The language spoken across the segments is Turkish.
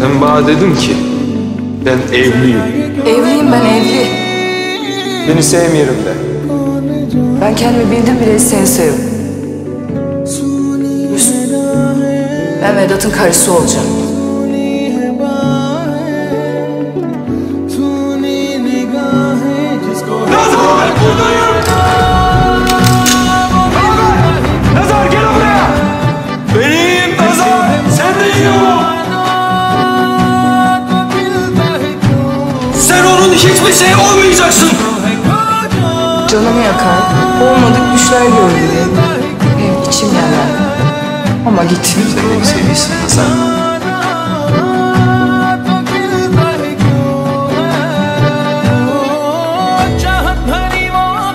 Sen bana dedin ki ben evliyim. Evliyim ben evli. Beni sevmiyorum de. Ben kendimi bildim bile seni seviyorum. Ben Vedat'ın karısı olacağım. hiçbir şey olmayacaksın. Canımı yakar, olmadık düşler görülüyor. Benim içim yanar. Ama git. Sen Hasan.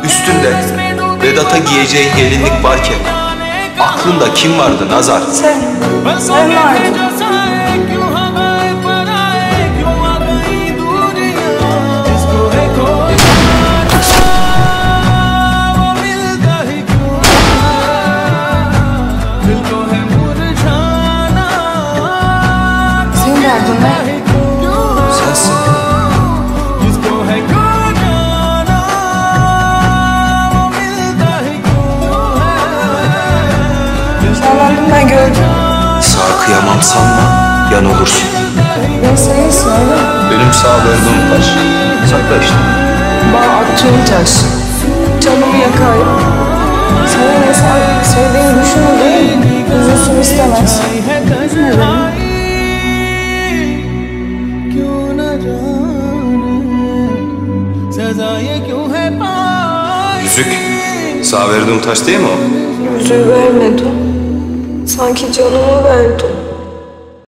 Üstünde Vedat'a giyeceği gelinlik varken aklında kim vardı Nazar? Sen, sen vardın. verdin lan? Sensin. Yalanımla. Sağ kıyamam sanma, yan olursun. Ben senin sağlığım. Benim sağ verdiğim taş. Sakla işte. Bana attığın taş. Canımı yakar. Sana ne sağlık söyleyeyim Yüzük. Sağ verdiğim taş değil mi o? Yüzüğü vermedim. Sanki canımı verdim.